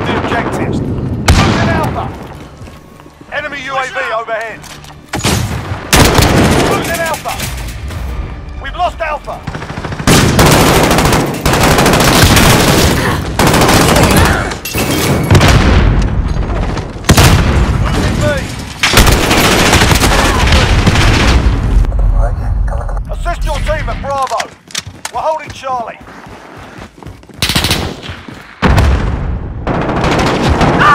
grab the objectives. Losing Alpha. Enemy UAV overhead. Losing Alpha. We've lost Alpha. Losing B. Assist your team at Bravo. We're holding Charlie.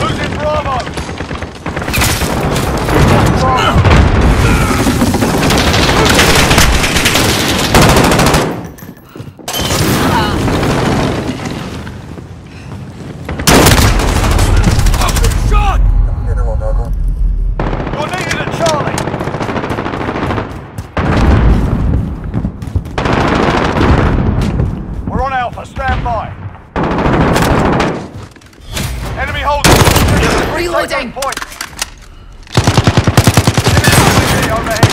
Losing Bravo. Bravo. You're needed at Charlie. We're on Alpha. Stand by. Enemy holding. Reloading. Point. Enemy overhead.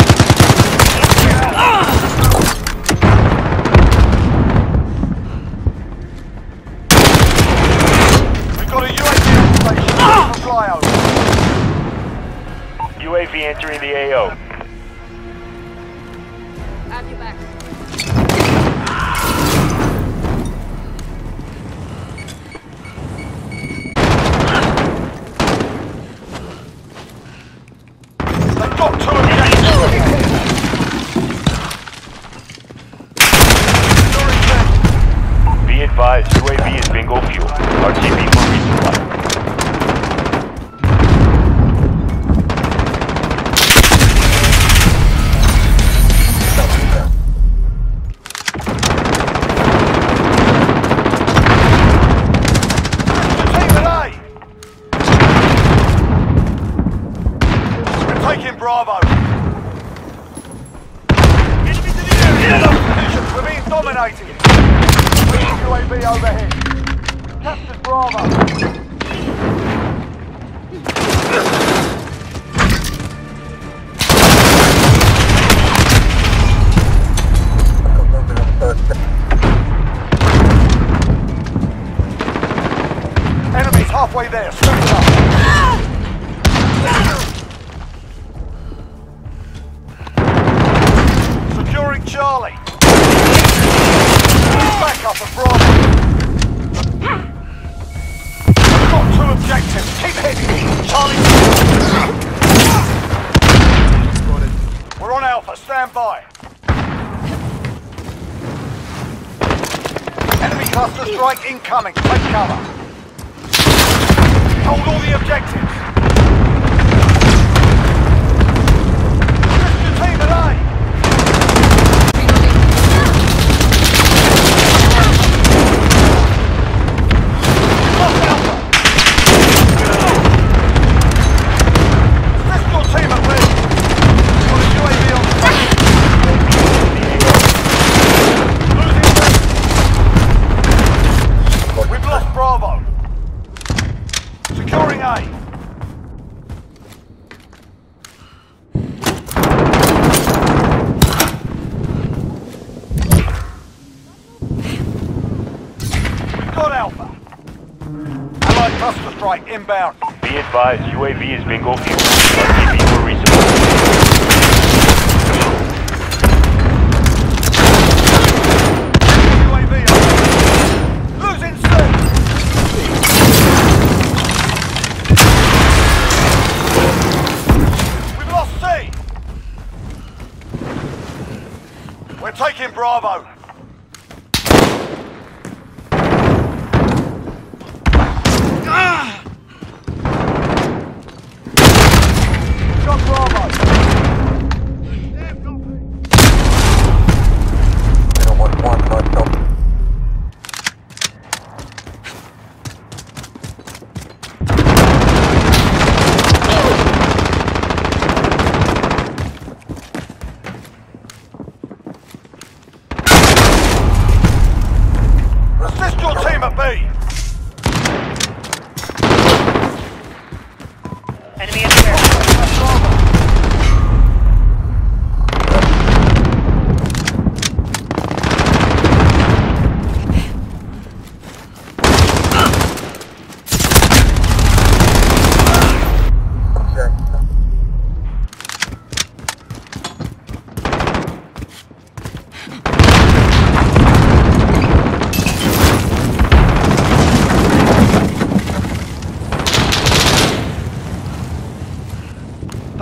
We've got a UAV on station. Ah! Flyover. UAV entering the AO. Have you back. They've got two taking Bravo. We're being dominated. We're UAV overhead. Captured Bravo. We're on Alpha. Stand by. Enemy cluster strike incoming. Take cover. Hold all the objectives. Strike inbound. Be advised, UAV is bingo fuel. RTB for resupply. UAV. Losing C. We've lost C. We're taking Bravo.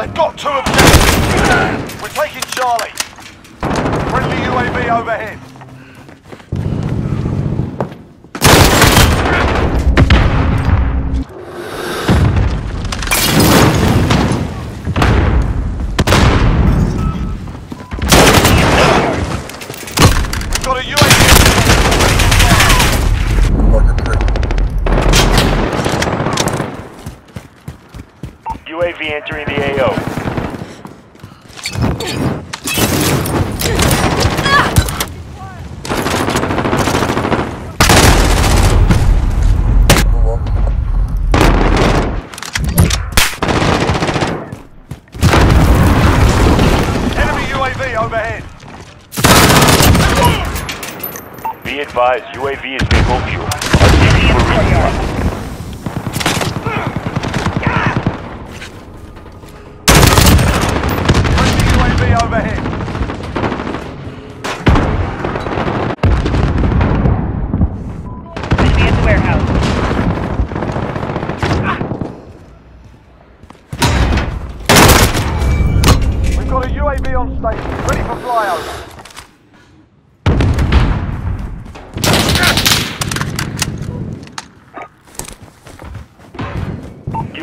Got two objectives. We're taking Charlie. Friendly UAV overhead. UAV entering the AO. Enemy UAV overhead. Be advised, UAV is bingo fuel. RTB for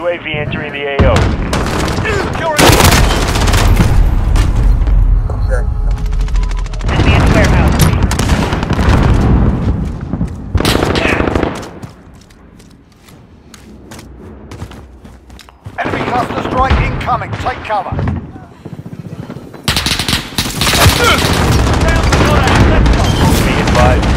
UAV entering the AO. Securing Meet me at the warehouse. enemy cluster strike incoming. Take cover. Be advised,